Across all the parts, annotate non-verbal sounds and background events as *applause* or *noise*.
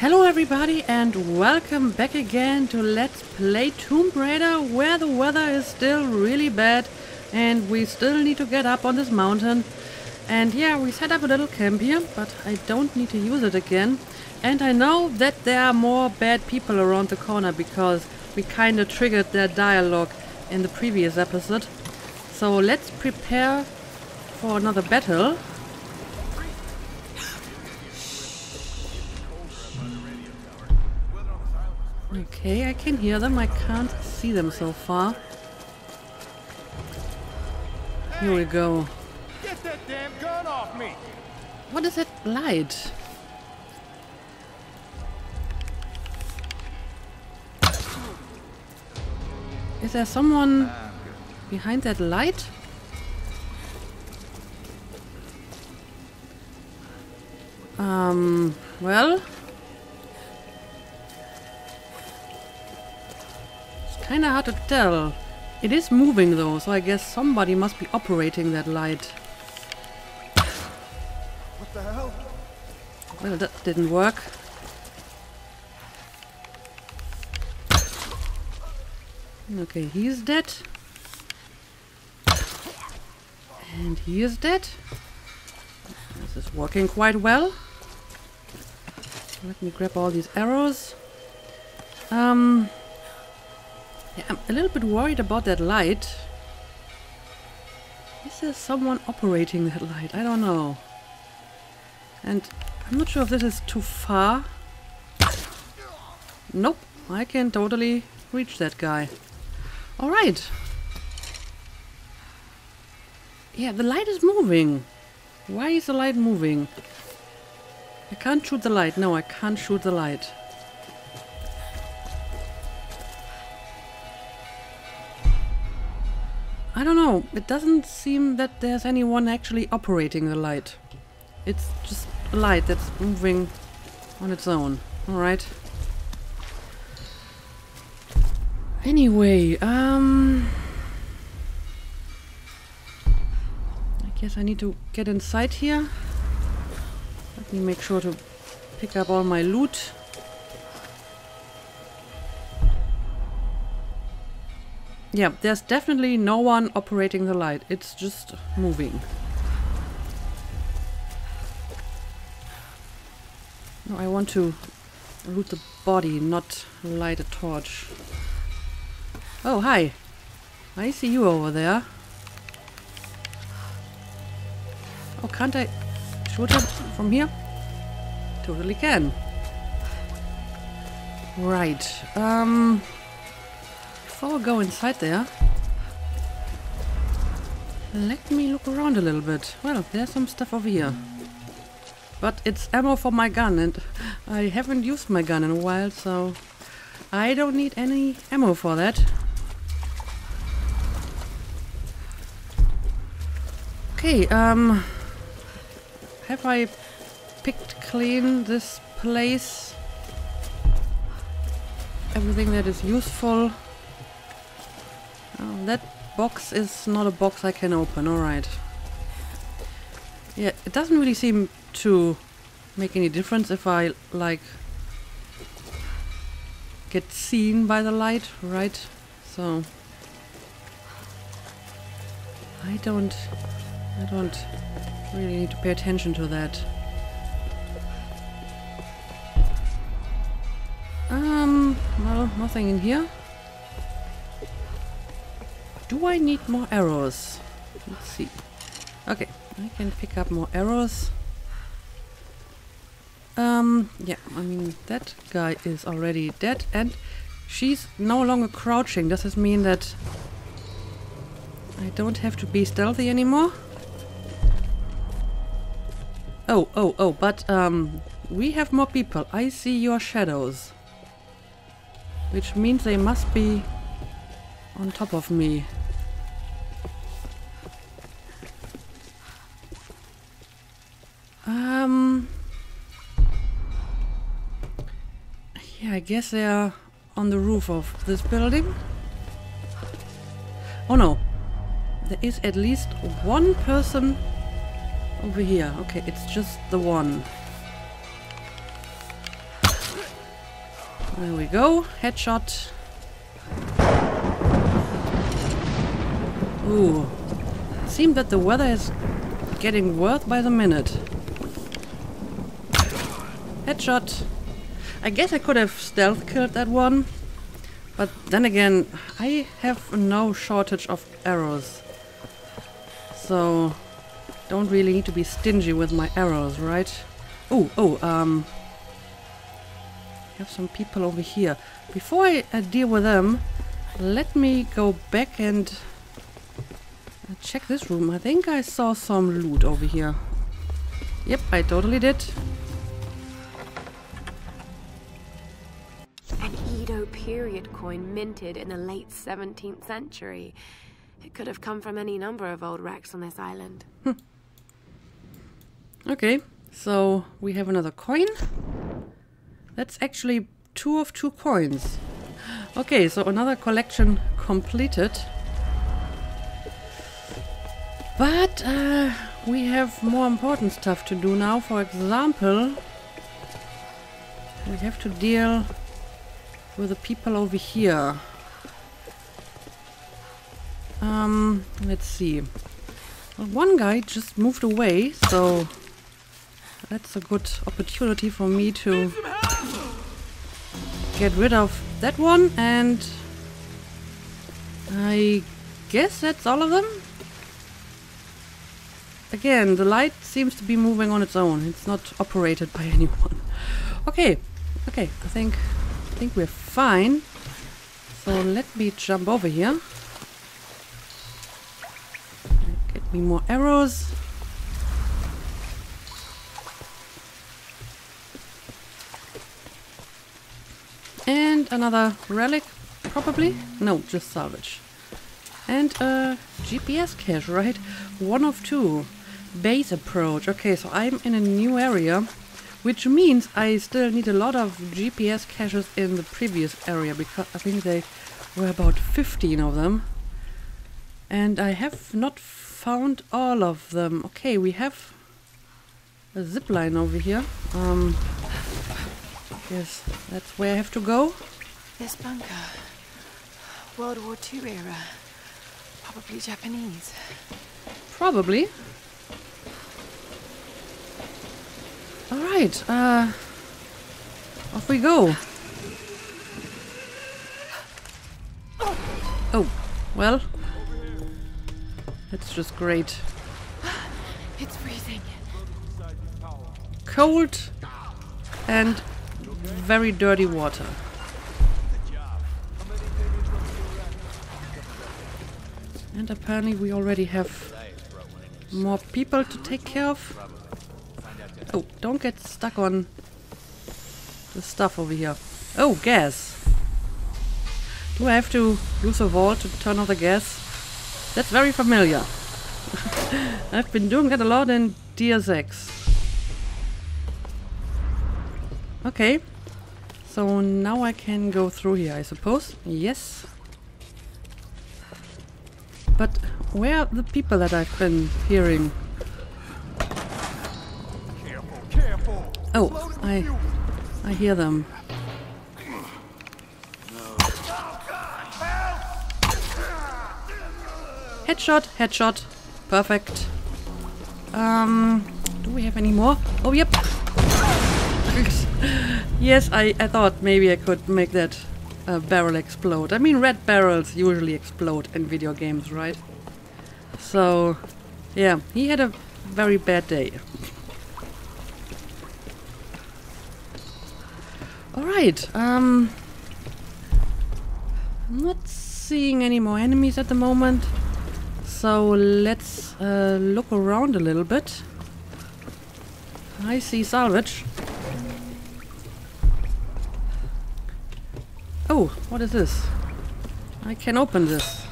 Hello everybody and welcome back again to Let's Play Tomb Raider where the weather is still really bad and we still need to get up on this mountain. And yeah, we set up a little camp here, but I don't need to use it again. And I know that there are more bad people around the corner because we kinda triggered their dialogue in the previous episode. So let's prepare for another battle. Okay, I can hear them. I can't see them so far. Here we go. Get that damn gun off me! What is that light? Is there someone behind that light? Um, well... kinda hard to tell. It is moving though, so I guess somebody must be operating that light. What the hell? Well, that didn't work. Okay, he's dead. And he is dead. This is working quite well. Let me grab all these arrows. Um, yeah, I'm a little bit worried about that light. Is there someone operating that light? I don't know. And I'm not sure if this is too far. Nope, I can totally reach that guy. Alright. Yeah, the light is moving. Why is the light moving? I can't shoot the light. No, I can't shoot the light. I don't know. It doesn't seem that there's anyone actually operating the light. It's just a light that's moving on its own. Alright. Anyway, um... I guess I need to get inside here. Let me make sure to pick up all my loot. Yeah, there's definitely no one operating the light. It's just moving. No, I want to loot the body, not light a torch. Oh, hi. I see you over there. Oh, can't I shoot him from here? Totally can. Right. Um, before go inside there, let me look around a little bit. Well, there's some stuff over here. But it's ammo for my gun and I haven't used my gun in a while, so I don't need any ammo for that. Okay, um... Have I picked clean this place? Everything that is useful? Oh, that box is not a box I can open, alright. Yeah, it doesn't really seem to make any difference if I, like, get seen by the light, right? So... I don't... I don't really need to pay attention to that. Um, well, nothing in here. Do I need more arrows? Let's see. Okay, I can pick up more arrows. Um, yeah, I mean, that guy is already dead and she's no longer crouching. Does this mean that I don't have to be stealthy anymore? Oh, oh, oh, but um, we have more people. I see your shadows. Which means they must be on top of me. Um... Yeah, I guess they are on the roof of this building. Oh no. There is at least one person over here. Okay, it's just the one. There we go. Headshot. Ooh. Seemed that the weather is getting worse by the minute. Headshot. I guess I could have stealth killed that one. But then again, I have no shortage of arrows. So, don't really need to be stingy with my arrows, right? Oh, oh, um... have some people over here. Before I uh, deal with them, let me go back and uh, check this room. I think I saw some loot over here. Yep, I totally did. Period coin minted in the late 17th century. It could have come from any number of old wrecks on this island. *laughs* Okay, so we have another coin. That's actually two of two coins. *gasps* Okay, so another collection completed. But uh, we have more important stuff to do now. For example, we have to deal with the people over here. Um, let's see. Well, one guy just moved away, so that's a good opportunity for me to get rid of that one and I guess that's all of them. Again, the light seems to be moving on its own. It's not operated by *laughs* anyone. Okay, okay, I think think we're fine. So let me jump over here. Get me more arrows. And another relic, probably? No, just salvage. And a GPS cache, right? One of two. Base approach. Okay, so I'm in a new area, which means I still need a lot of GPS caches in the previous area, because I think they were about 15 of them. And I have not found all of them. Okay, we have a zip line over here. Um, yes, that's where I have to go. This bunker. World War II era. Probably Japanese. Probably. Alright, uh... Off we go. Oh, well. That's just great. It's freezing. Cold and very dirty water. And apparently we already have more people to take care of. Oh, don't get stuck on the stuff over here. Oh, gas. Do I have to use a vault to turn off the gas? That's very familiar. *laughs* I've been doing that a lot in Deus Ex. Okay. So now I can go through here, I suppose. Yes. But where are the people that I've been hearing? Oh, I I hear them. Headshot, headshot. Perfect. Um, do we have any more? Oh, yep. *laughs* yes, I, I thought maybe I could make that uh, barrel explode. I mean, red barrels usually explode in video games, right? So, yeah, he had a very bad day. Alright, um... I'm not seeing any more enemies at the moment. So let's uh, look around a little bit. I see salvage. Oh, what is this? I can open this.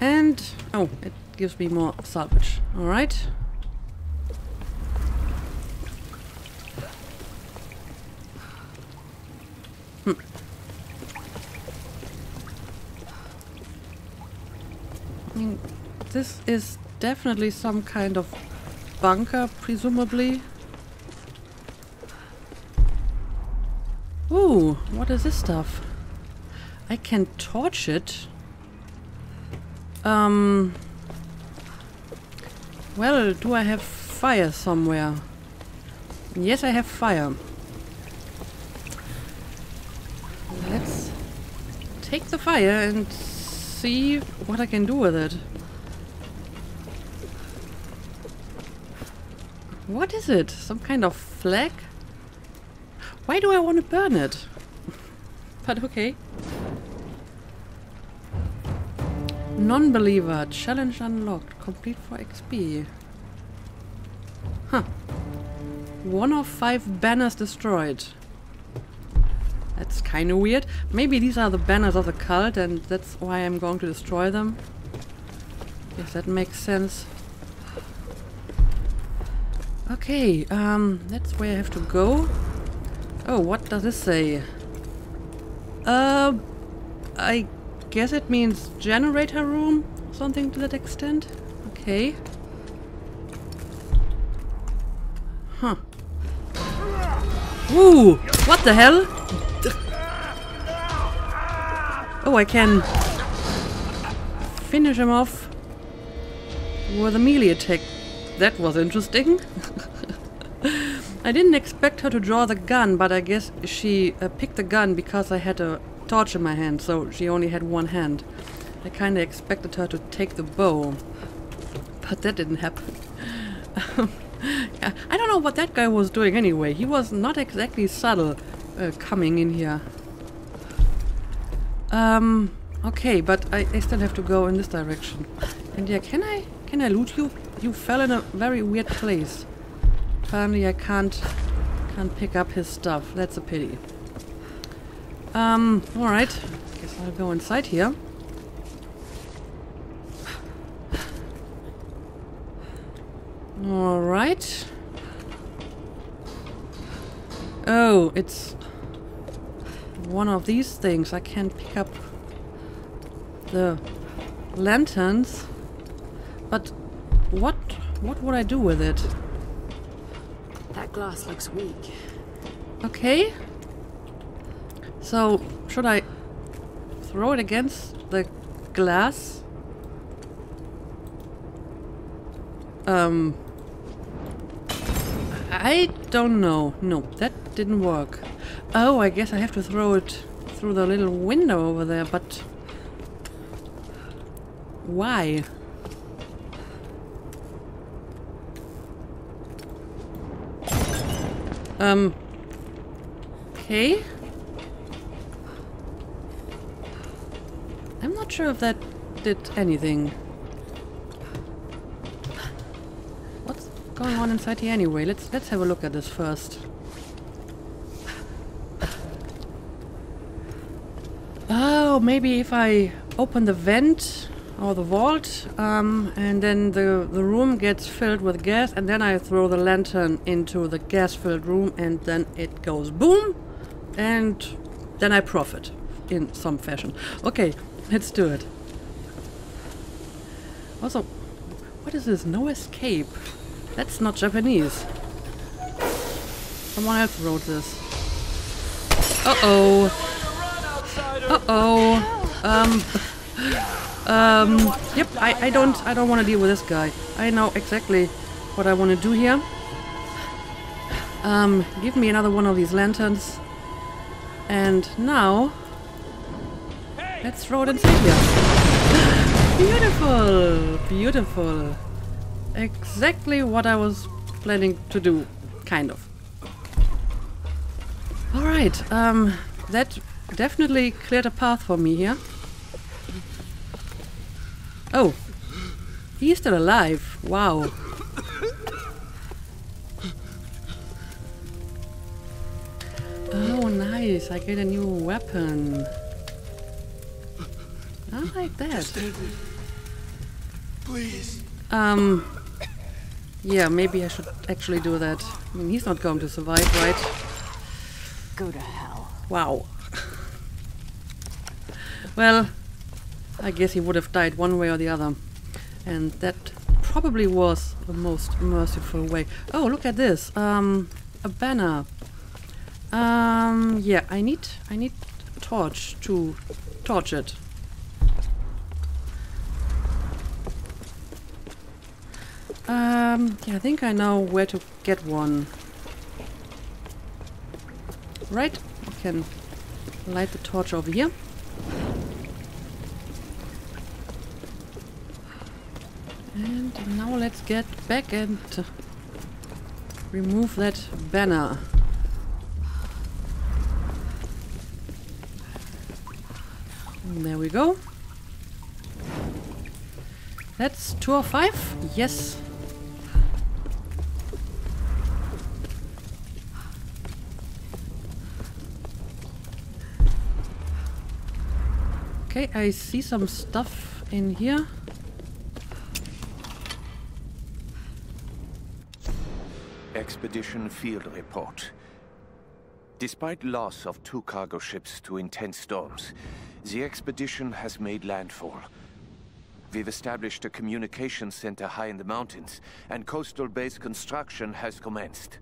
And, oh, it gives me more salvage. Alright. I mean, this is definitely some kind of bunker, presumably. Ooh, what is this stuff? I can torch it. Um. Well, do I have fire somewhere? Yes, I have fire. Let's take the fire and see what I can do with it. What is it? Some kind of flag? Why do I want to burn it? *laughs* but okay. Non-believer. Challenge unlocked. Complete for XP. Huh. One of five banners destroyed. Kind of weird. Maybe these are the banners of the cult and that's why I'm going to destroy them. If that makes sense. Okay, um, that's where I have to go. Oh, what does this say? Uh, I guess it means generator room? Something to that extent? Okay. Huh. Ooh! What the hell? Oh, I can finish him off with a melee attack. That was interesting. *laughs* I didn't expect her to draw the gun, but I guess she uh, picked the gun because I had a torch in my hand, so she only had one hand. I kinda expected her to take the bow, but that didn't happen. *laughs* I don't know what that guy was doing anyway. He was not exactly subtle uh, coming in here. Um, okay, but I, I still have to go in this direction. And yeah, can I, can I loot you? You fell in a very weird place. Apparently I can't can't pick up his stuff. That's a pity. Um, alright. Guess I'll go inside here. Alright. Oh, it's one of these things. I can pick up the lanterns. But what what would I do with it? That glass looks weak. Okay. So, should I throw it against the glass? Um. I don't know. No, that didn't work. Oh, I guess I have to throw it through the little window over there, but... Why? Um. Okay. I'm not sure if that did anything. What's going on inside here anyway? Let's let's have a look at this first. Oh, maybe if I open the vent or the vault, um, and then the, the room gets filled with gas, and then I throw the lantern into the gas-filled room, and then it goes boom, and then I profit in some fashion. Okay, let's do it. Also, what is this? No escape. That's not Japanese. Someone else wrote this. Uh-oh. Uh-oh. Um... Um, yep, I, I don't I don't want to deal with this guy. I know exactly what I want to do here. Um, give me another one of these lanterns. And now, let's throw it inside here. *gasps* beautiful, beautiful. Exactly what I was planning to do, kind of. Alright, um, that definitely cleared a path for me here. Oh. He's still alive. Wow. Oh, nice. I get a new weapon. I like that. Please. Um. Yeah, maybe I should actually do that. I mean, he's not going to survive, right? Go to hell. Wow. Well, I guess he would have died one way or the other. And that probably was the most merciful way. Oh, look at this. Um, a banner. Um, yeah, I need I need a torch to torch it. Um, yeah, I think I know where to get one. Right, I can light the torch over here. And now let's get back and remove that banner. And there we go. That's two or five? Yes. Okay, I see some stuff in here. Expedition Field Report. Despite loss of two cargo ships to intense storms, the expedition has made landfall. We've established a communication center high in the mountains, and coastal base construction has commenced.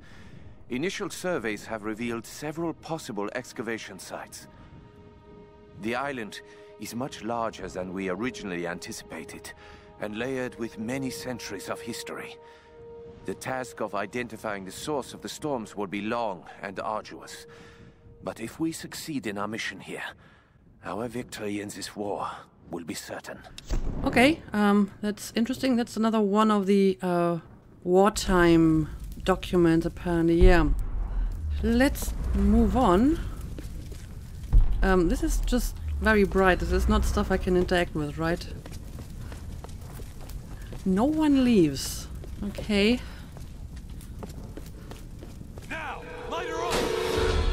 Initial surveys have revealed several possible excavation sites. The island is much larger than we originally anticipated, and layered with many centuries of history. The task of identifying the source of the storms will be long and arduous. But if we succeed in our mission here, our victory in this war will be certain. Okay, um, that's interesting. That's another one of the uh, wartime documents, apparently. Yeah. Let's move on. Um, this is just very bright. This is not stuff I can interact with, right? No one leaves. Okay. Now, light her up.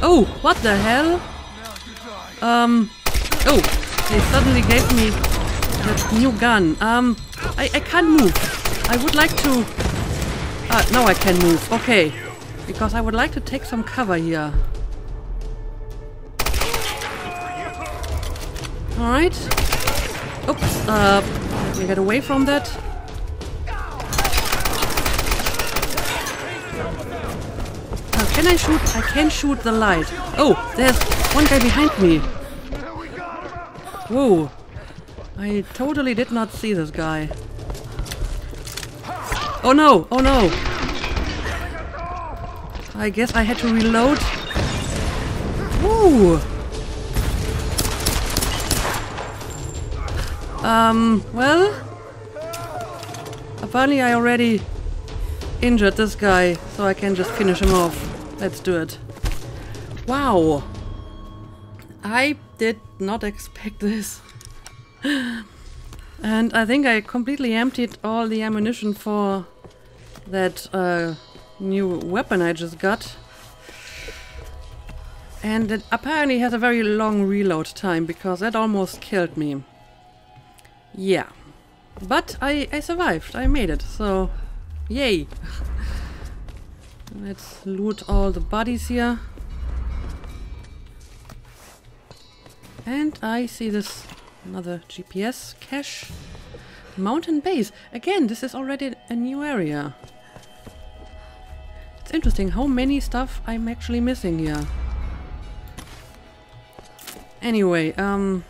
Oh, what the hell? Um. Oh, they suddenly gave me that new gun. Um, I, I can't move. I would like to. Ah, now I can move. Okay. Because I would like to take some cover here. Alright. Oops. Uh, let me get away from that. Uh, can I shoot? I can shoot the light. Oh, there's one guy behind me. Whoa. I totally did not see this guy. Oh no! Oh no! I guess I had to reload. Woo! Um, well... Apparently I already injured this guy, so I can just finish him off. Let's do it. Wow! I did not expect this. *laughs* and I think I completely emptied all the ammunition for that uh, new weapon I just got. And it apparently has a very long reload time because that almost killed me. Yeah. But I, I survived. I made it. So, yay. Let's loot all the bodies here. And I see this another GPS cache. Mountain base. Again, this is already a new area. It's interesting how many stuff I'm actually missing here. Anyway, um...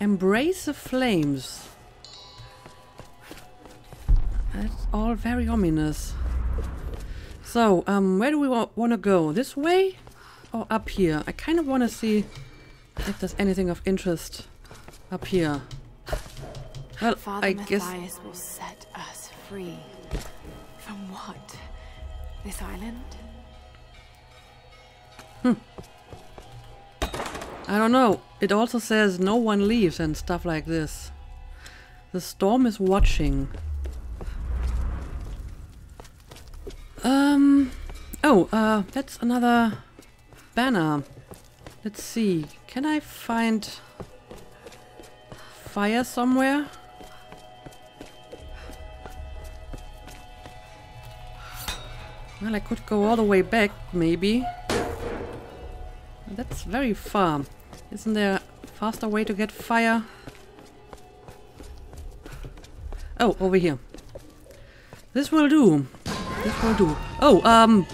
Embrace the flames. That's all very ominous. So, um, where do we wa want to go? This way? Or up here? I kind of want to see if there's anything of interest up here. Well, Father I guess... Mathias will set us free. From what? This island? Hmm. I don't know. It also says no one leaves and stuff like this. The storm is watching. Um. Oh, uh, that's another banner. Let's see. Can I find fire somewhere? Well, I could go all the way back, maybe. That's very far. Isn't there a faster way to get fire? Oh, over here. This will do. This will do. Oh, um...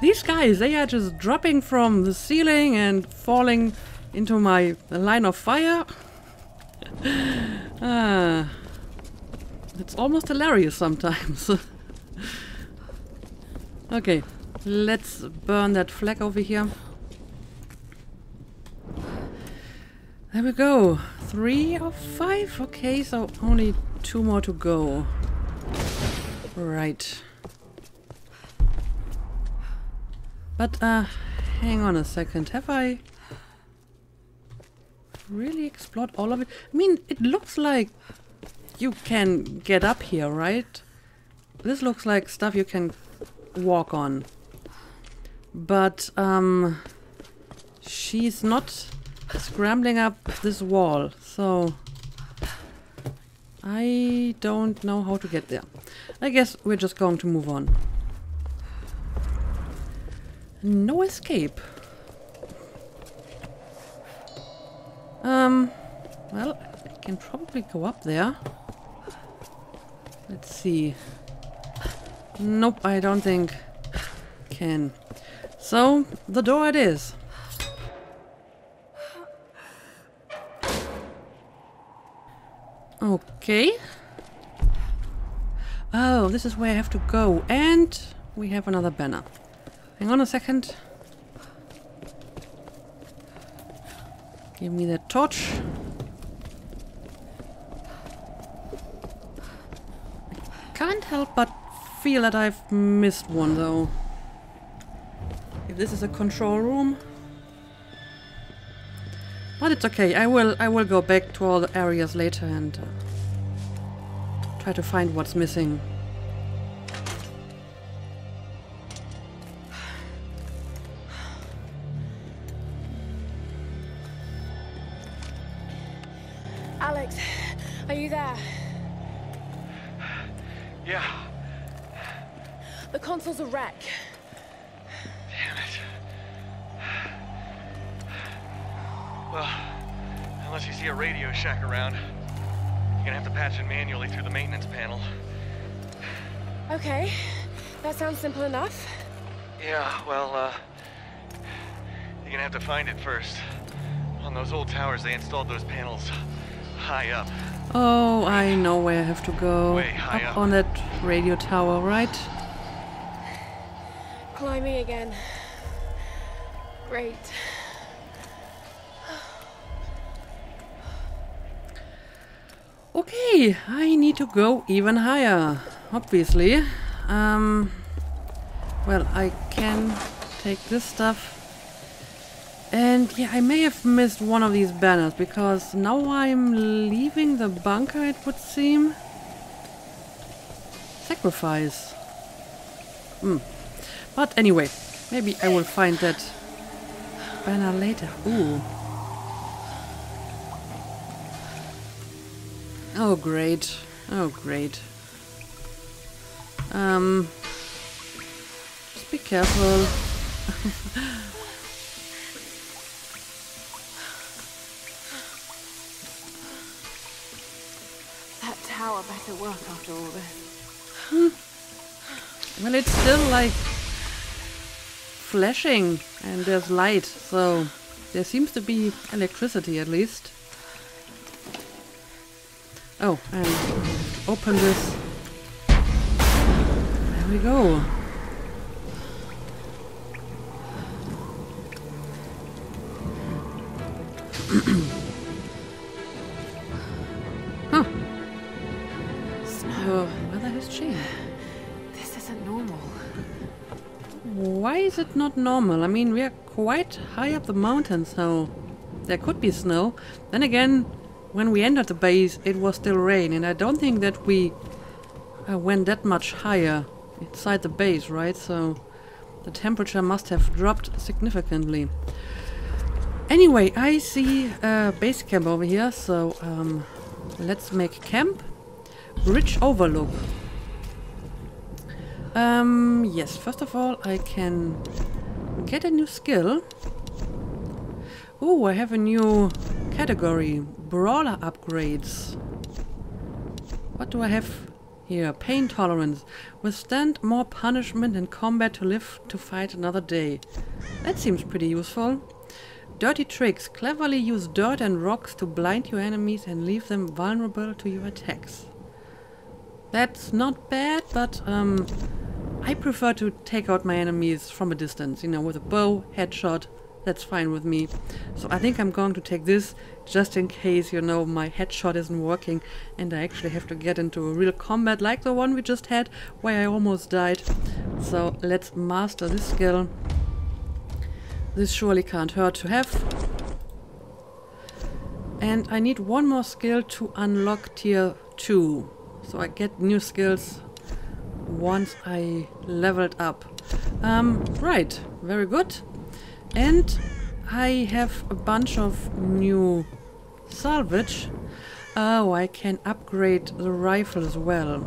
These guys, they are just dropping from the ceiling and falling into my line of fire. *laughs* ah, it's almost hilarious sometimes. *laughs* okay, let's burn that flag over here. There we go. Three of five? Okay, so only two more to go. Right. But, uh, hang on a second. Have I really explored all of it? I mean, it looks like you can get up here, right? This looks like stuff you can walk on. But, um, she's not scrambling up this wall, so I don't know how to get there. I guess we're just going to move on. No escape. Um, well, I can probably go up there. Let's see. Nope, I don't think can. So, the door it is. Okay. Oh, this is where I have to go. And we have another banner. Hang on a second. Give me that torch. I can't help but feel that I've missed one though. If this is a control room. But it's okay. I will I will go back to all the areas later and uh, try to find what's missing. Installed those panels high up. Oh, I know where I have to go. Way high up. on that radio tower, right? Climbing again. Great. Okay, I need to go even higher, obviously. Um, well, I can take this stuff. And yeah, I may have missed one of these banners because now I'm leaving the bunker, it would seem. Sacrifice. Hmm. But anyway, maybe I will find that banner later. Ooh. Oh, great. Oh, great. Um, just be careful. *laughs* tower better work after all this. *sighs* Well, it's still like flashing and there's light, so there seems to be electricity at least. Oh, and open this. There we go. *clears throat* This isn't normal. Why is it not normal? I mean, we are quite high up the mountain, so there could be snow. Then again, when we entered the base, it was still rain, and I don't think that we uh, went that much higher inside the base, right? So the temperature must have dropped significantly. Anyway, I see a base camp over here, so um, let's make camp. Bridge overlook. Um, yes, first of all, I can get a new skill. Oh, I have a new category. Brawler upgrades. What do I have Here, pain tolerance. Withstand more punishment in combat to live to fight another day. That seems pretty useful. Dirty tricks. Cleverly use dirt and rocks to blind your enemies and leave them vulnerable to your attacks. That's not bad, but um, I prefer to take out my enemies from a distance, you know, with a bow, headshot, that's fine with me. So I think I'm going to take this just in case, you know, my headshot isn't working and I actually have to get into a real combat like the one we just had where I almost died. So let's master this skill. This surely can't hurt to have. And I need one more skill to unlock tier 2. So I get new skills once I leveled up. Um, right, very good. And I have a bunch of new salvage. Oh, I can upgrade the rifle as well.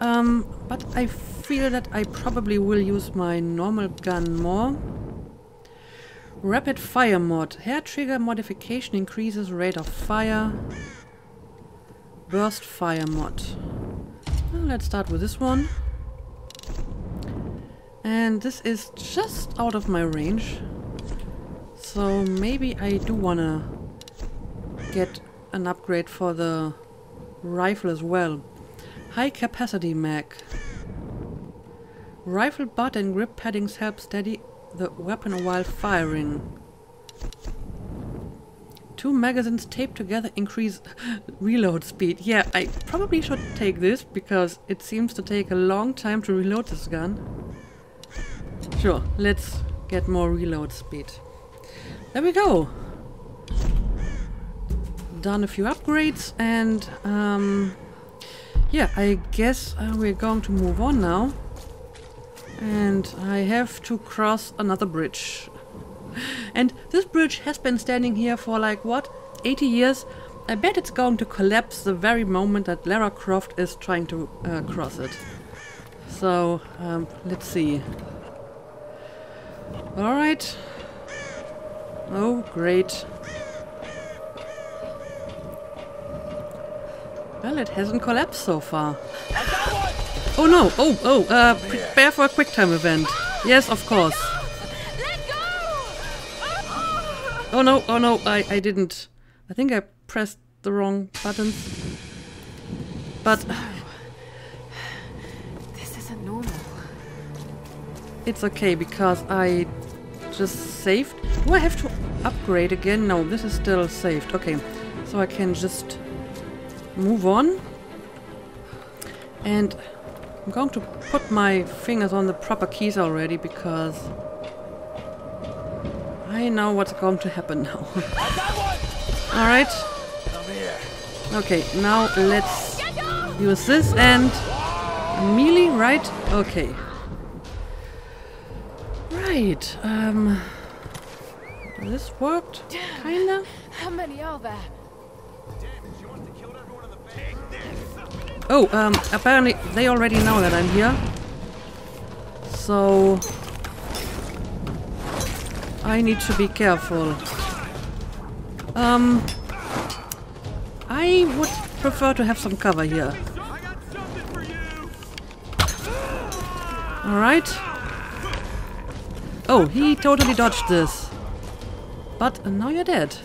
Um, but I feel that I probably will use my normal gun more. Rapid fire mod. Hair trigger modification increases rate of fire. Burst fire mod. Well, let's start with this one. And this is just out of my range. So maybe I do wanna get an upgrade for the rifle as well. High capacity mag. Rifle butt and grip paddings help steady the weapon while firing. Two magazines taped together increase *laughs* reload speed. Yeah, I probably should take this because it seems to take a long time to reload this gun. Sure, let's get more reload speed. There we go. Done a few upgrades and um, yeah, I guess uh, we're going to move on now. And I have to cross another bridge. And this bridge has been standing here for like, what, 80 years? I bet it's going to collapse the very moment that Lara Croft is trying to uh, cross it. So, um, let's see. Alright. Oh, great. Well, it hasn't collapsed so far. Oh no! Oh, oh, uh, prepare for a quick time event. Yes, of course. Oh no, oh no, I, I didn't. I think I pressed the wrong buttons. But... This isn't normal. It's okay, because I just saved. Do I have to upgrade again? No, this is still saved. Okay, so I can just move on. And I'm going to put my fingers on the proper keys already because I know what's going to happen now. *laughs* Alright. Okay, now let's use this and melee, right? Okay. Right, um... This worked, kinda? How many are there? Oh, um, apparently they already know that I'm here. So... I need to be careful. Um... I would prefer to have some cover here. Alright. Oh, he totally dodged this. But now you're dead.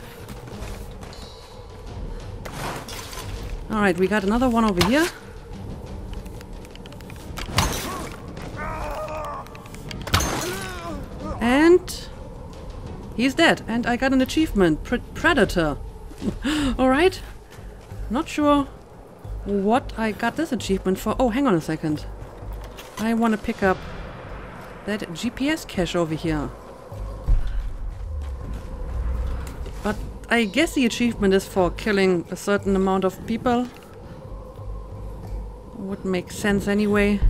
Alright, we got another one over here. He's dead. And I got an achievement. Pre Predator. *gasps* Alright. Not sure what I got this achievement for. Oh, hang on a second. I want to pick up that GPS cache over here. But I guess the achievement is for killing a certain amount of people. Would make sense anyway.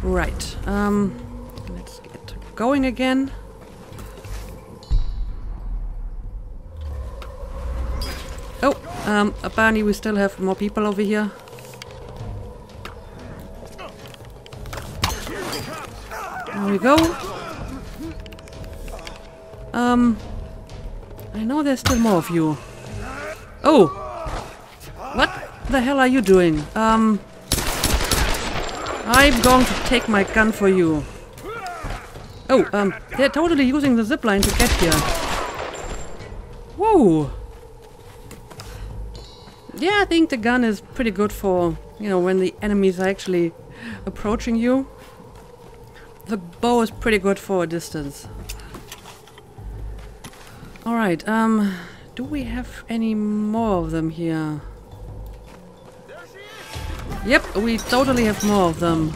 Right. Um, let's get going again. Um, apparently we still have more people over here. There we go. Um, I know there's still more of you. Oh! What? the hell are you doing? Um, I'm going to take my gun for you. Oh, um, they're totally using the zipline to get here. Whoa! Yeah, I think the gun is pretty good for, you know, when the enemies are actually approaching you. The bow is pretty good for a distance. Alright, um, do we have any more of them here? Yep, we totally have more of them.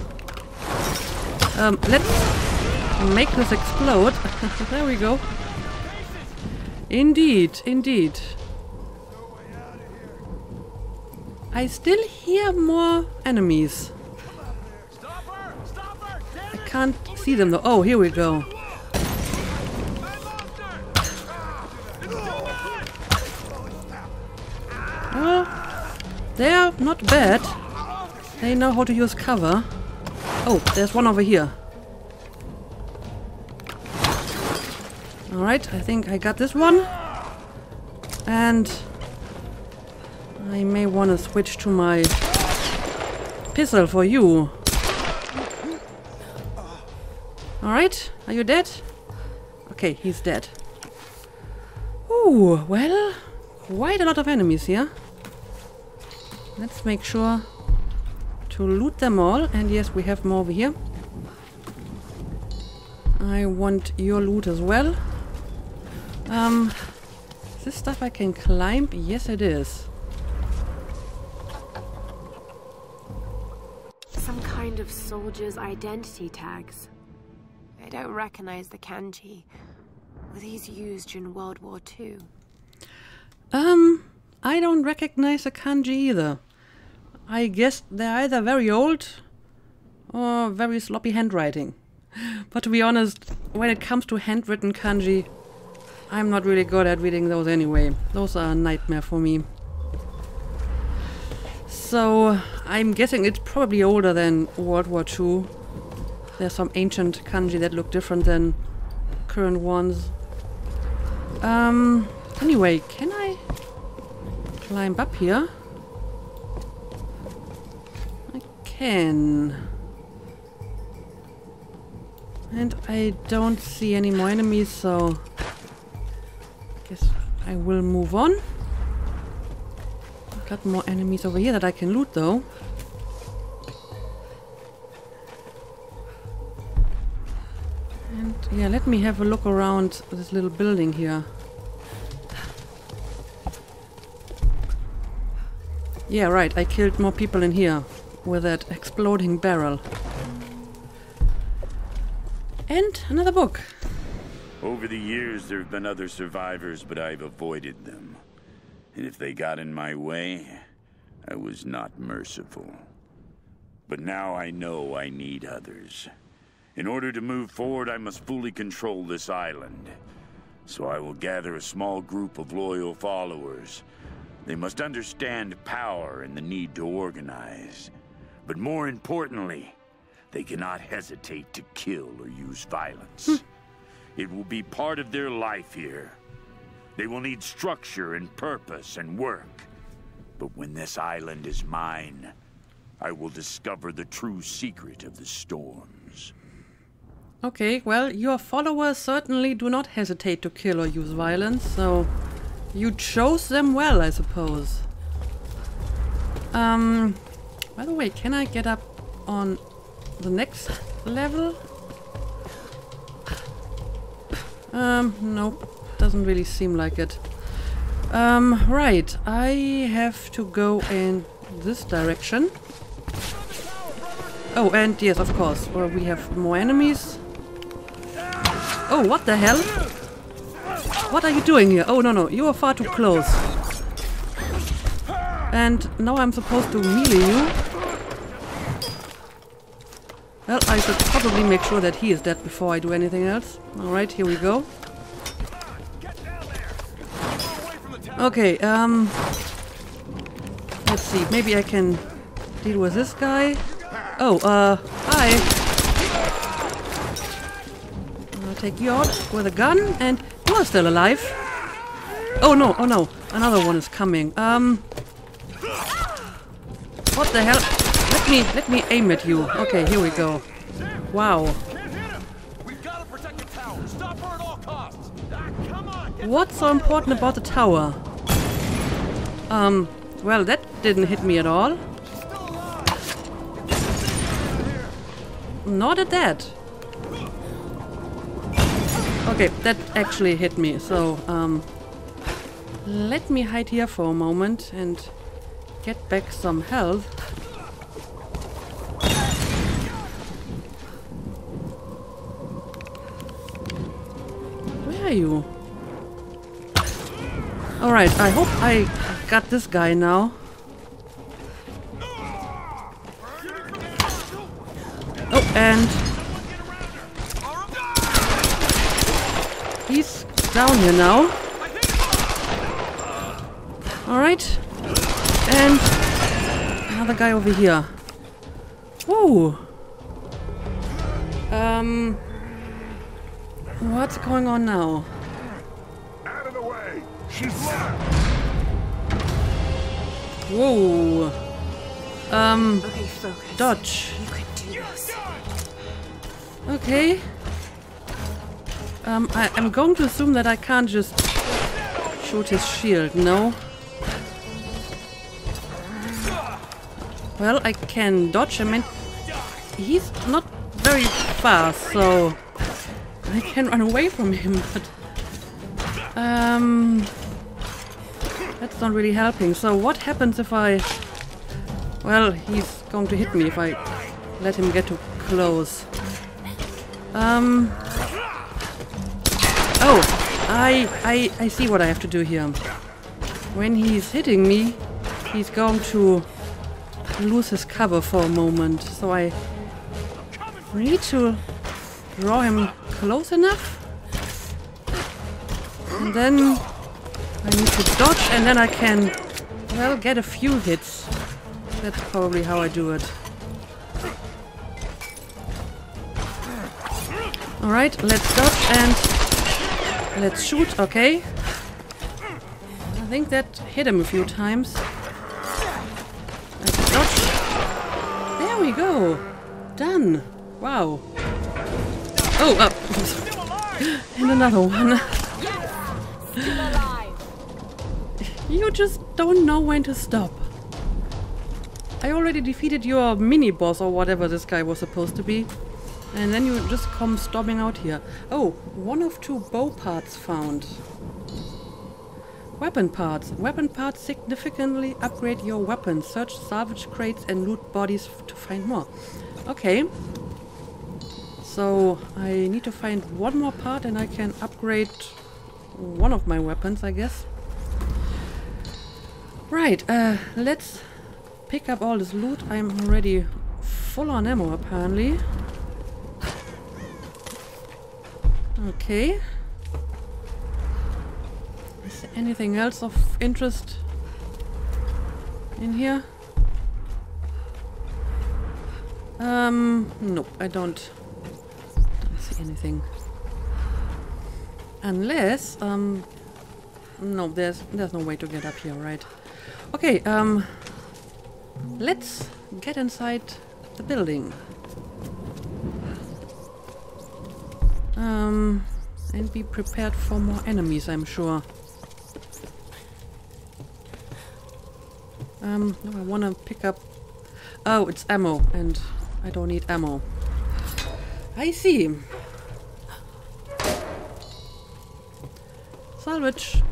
Um, let's make this explode. *laughs* there we go. Indeed, indeed. I still hear more enemies. I can't see them though. Oh, here we go. Well, they're not bad. They know how to use cover. Oh, there's one over here. Alright, I think I got this one. And I may want to switch to my pistol for you. Alright, are you dead? Okay, he's dead. Ooh, well, quite a lot of enemies here. Let's make sure to loot them all. And yes, we have more over here. I want your loot as well. Um, is this stuff I can climb? Yes, it is. Soldier's identity tags. I don't recognize the kanji. Were these used during World War II? Um, I don't recognize the kanji either. I guess they're either very old or very sloppy handwriting. But to be honest, when it comes to handwritten kanji, I'm not really good at reading those anyway. Those are a nightmare for me. So, I'm guessing it's probably older than World War II. There's some ancient kanji that look different than current ones. Um, anyway, can I climb up here? I can. And I don't see any more enemies, so... I guess I will move on. Got more enemies over here that I can loot, though. And yeah, let me have a look around this little building here. Yeah, right, I killed more people in here with that exploding barrel. And another book. Over the years, there have been other survivors, but I've avoided them. And if they got in my way, I was not merciful. But now I know I need others. In order to move forward, I must fully control this island. So I will gather a small group of loyal followers. They must understand power and the need to organize. But more importantly, they cannot hesitate to kill or use violence. Hmm. It will be part of their life here. They will need structure and purpose and work. But when this island is mine, I will discover the true secret of the storms. Okay, well, your followers certainly do not hesitate to kill or use violence, so you chose them well, I suppose. Um, by the way, can I get up on the next level? Um, nope. Doesn't really seem like it. Um, right. I have to go in this direction. Oh, and yes, of course. Well, we have more enemies. Oh, what the hell? What are you doing here? Oh, no, no. You are far too close. And now I'm supposed to melee you. Well, I should probably make sure that he is dead before I do anything else. Alright, here we go. Okay, um... Let's see, maybe I can deal with this guy. Oh, uh, hi. I'll take you out with a gun, and you are still alive. Oh no, oh no, another one is coming. Um... What the hell? Let me let me aim at you. Okay, here we go. Wow. What's so important about the tower? Um, well, that didn't hit me at all. Not at that. Okay, that actually hit me, so, um... Let me hide here for a moment and get back some health. Where are you? Alright, I hope I got this guy now. Oh, and... He's down here now. Alright. And... Another guy over here. Whoa. Um... What's going on now? Out of the way! She's locked! Whoa. Um, Okay, focus. dodge. You can do this. Okay. Um, I, I'm going to assume that I can't just shoot his shield, no? Well, I can dodge. I mean, he's not very fast, so I can't run away from him, but... Um... That's not really helping. So what happens if I... Well, he's going to hit me if I let him get too close. Um... Oh! I, I, I see what I have to do here. When he's hitting me, he's going to lose his cover for a moment. So I need to draw him close enough. And then I need to dodge and then I can, well, get a few hits. That's probably how I do it. Alright, let's dodge and let's shoot, okay. I think that hit him a few times. Let's dodge. There we go. Done. Wow. Oh, uh, *gasps* and another one. *sighs* You just don't know when to stop. I already defeated your mini-boss or whatever this guy was supposed to be. And then you just come storming out here. Oh, one of two bow parts found. Weapon parts. Weapon parts significantly upgrade your weapon. Search salvage crates and loot bodies to find more. Okay. So I need to find one more part and I can upgrade one of my weapons, I guess. Right, uh, let's pick up all this loot. I'm already full on ammo, apparently. Okay. Is there anything else of interest in here? Um, nope, I don't, anything. Unless, um, no, there's there's no way to get up here, right? Okay, um, let's get inside the building. Um, and be prepared for more enemies, I'm sure. Um, no, I want to pick up... Oh, it's ammo, and I don't need ammo. I see. Salvage.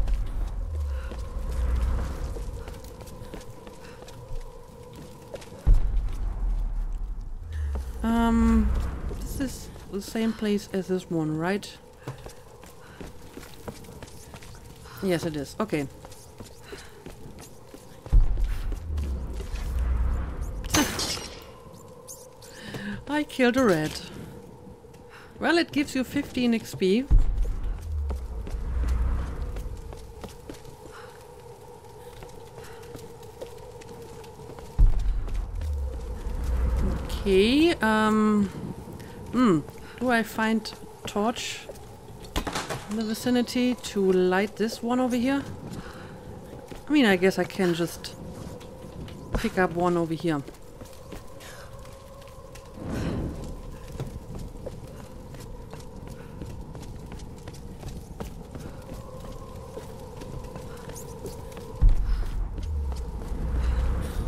Um, this is the same place as this one, right? Yes, it is. Okay. *laughs* I killed a rat. Well, it gives you 15 XP. Okay, um... Hmm, do I find torch in the vicinity to light this one over here? I mean, I guess I can just pick up one over here.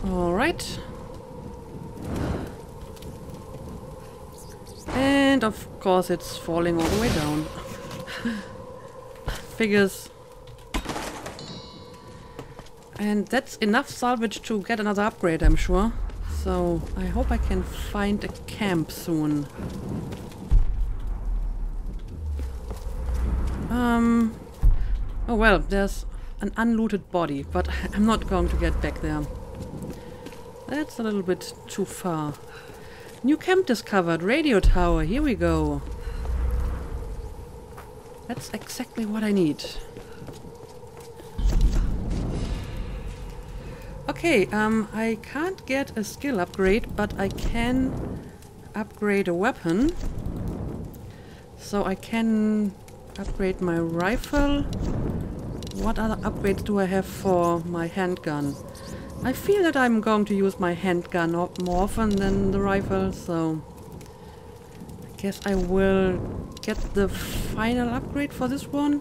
Alright. And of course it's falling all the way down. *laughs* Figures. And that's enough salvage to get another upgrade, I'm sure. So I hope I can find a camp soon. Um. Oh well, there's an unlooted body, but *laughs* I'm not going to get back there. That's a little bit too far. New camp discovered. Radio tower. Here we go. That's exactly what I need. Okay, um, I can't get a skill upgrade, but I can upgrade a weapon. So I can upgrade my rifle. What other upgrades do I have for my handgun? I feel that I'm going to use my handgun more often than the rifle, so... I guess I will get the final upgrade for this one.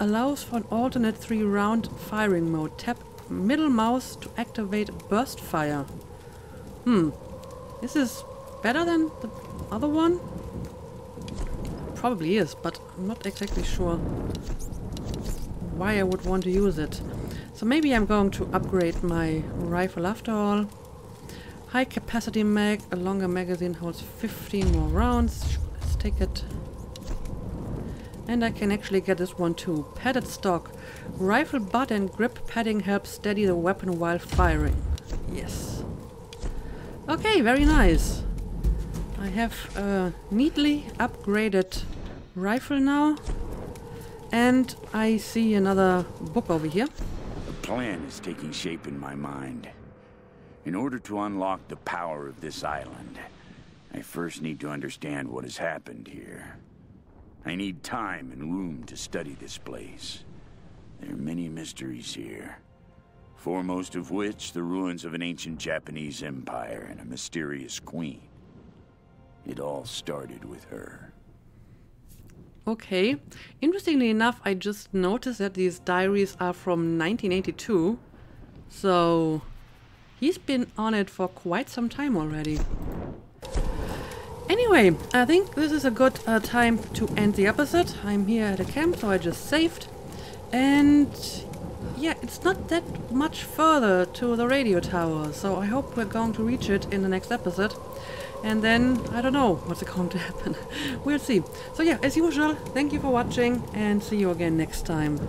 Allows for an alternate three round firing mode. Tap middle mouse to activate burst fire. Hmm. This is better than the other one? Probably is, but I'm not exactly sure why I would want to use it. So maybe I'm going to upgrade my rifle after all. High capacity mag, a longer magazine holds 15 more rounds. Let's take it. And I can actually get this one too. Padded stock. Rifle butt and grip padding help steady the weapon while firing. Yes. Okay, very nice. I have a neatly upgraded rifle now. And I see another book over here plan is taking shape in my mind. In order to unlock the power of this island, I first need to understand what has happened here. I need time and room to study this place. There are many mysteries here. Foremost of which, the ruins of an ancient Japanese empire and a mysterious queen. It all started with her. Okay. Interestingly enough, I just noticed that these diaries are from 1982. So he's been on it for quite some time already. Anyway, I think this is a good uh, time to end the episode. I'm here at a camp, so I just saved. And yeah, it's not that much further to the radio tower, so I hope we're going to reach it in the next episode. And then, I don't know what's *laughs* going to happen. we'll see. So yeah, as usual, thank you for watching and see you again next time.